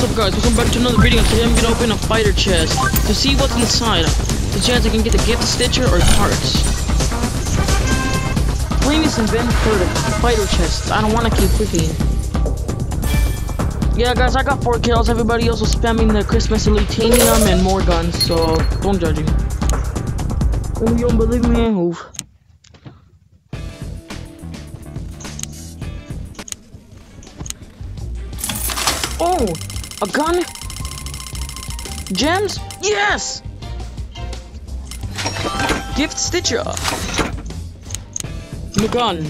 what's up guys? Welcome back to another video. Today I'm gonna open a fighter chest to see what's inside. The chance I can get the gift stitcher or parts. Is invented for the fighter chest. I don't wanna keep clicking. Yeah guys, I got four kills. Everybody else was spamming the Christmas Elitanium and more guns, so don't judge me. If you don't believe me, move. Oh, a gun? Gems? Yes! Gift Stitcher. The gun.